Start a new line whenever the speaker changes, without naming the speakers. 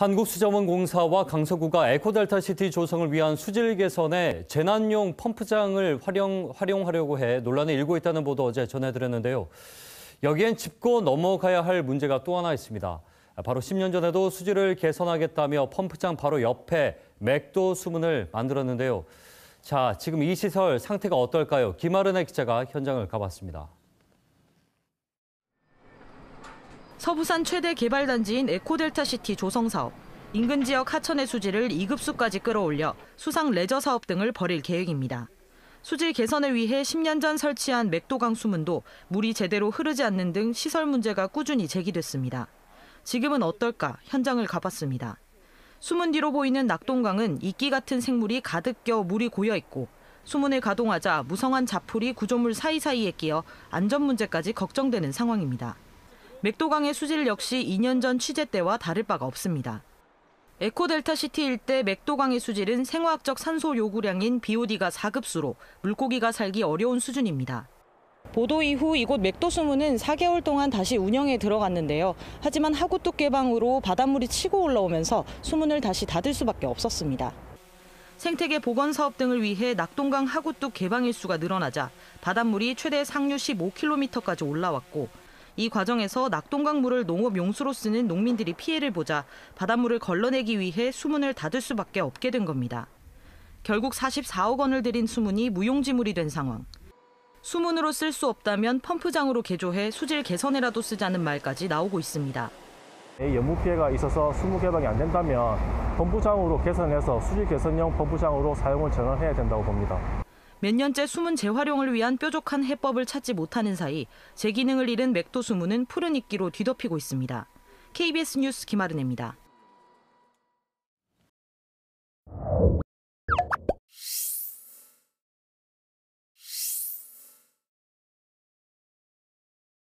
한국수자원공사와 강서구가 에코델타시티 조성을 위한 수질 개선에 재난용 펌프장을 활용, 활용하려고 해 논란이 일고 있다는 보도 어제 전해드렸는데요. 여기엔 짚고 넘어가야 할 문제가 또 하나 있습니다. 바로 10년 전에도 수질을 개선하겠다며 펌프장 바로 옆에 맥도 수문을 만들었는데요. 자, 지금 이 시설 상태가 어떨까요? 김아르내 기자가 현장을 가봤습니다.
서부산 최대 개발단지인 에코델타시티 조성 사업. 인근 지역 하천의 수질을 2급수까지 끌어올려 수상 레저 사업 등을 벌일 계획입니다. 수질 개선을 위해 10년 전 설치한 맥도강 수문도 물이 제대로 흐르지 않는 등 시설 문제가 꾸준히 제기됐습니다. 지금은 어떨까 현장을 가봤습니다. 수문 뒤로 보이는 낙동강은 이끼 같은 생물이 가득 껴 물이 고여 있고 수문을 가동하자 무성한 잡풀이 구조물 사이사이에 끼어 안전 문제까지 걱정되는 상황입니다. 맥도강의 수질 역시 2년 전 취재 때와 다를 바가 없습니다. 에코델타 시티 일대 맥도강의 수질은 생화학적 산소 요구량인 BOD가 4급수로 물고기가 살기 어려운 수준입니다. 보도 이후 이곳 맥도 수문은 4개월 동안 다시 운영에 들어갔는데요. 하지만 하굿둑 개방으로 바닷물이 치고 올라오면서 수문을 다시 닫을 수밖에 없었습니다. 생태계 복원 사업 등을 위해 낙동강 하굿둑 개방 일수가 늘어나자 바닷물이 최대 상류 15km까지 올라왔고 이 과정에서 낙동강 물을 농업 용수로 쓰는 농민들이 피해를 보자 바닷물을 걸러내기 위해 수문을 닫을 수밖에 없게 된 겁니다. 결국 44억 원을 들인 수문이 무용지물이 된 상황. 수문으로 쓸 수 없다면 펌프장으로 개조해 수질 개선에라도 쓰자는 말까지 나오고 있습니다.
연무 피해가 있어서 수무 개방이 안 된다면 펌프장으로 개선해서 수질 개선용 펌프장으로 사용을 전환해야 된다고 봅니다.
몇 년째 수문 재활용을 위한 뾰족한 해법을 찾지 못하는 사이 제 기능을 잃은 맥도 수문은 푸른 이끼로 뒤덮이고 있습니다. KBS 뉴스 김아른입니다.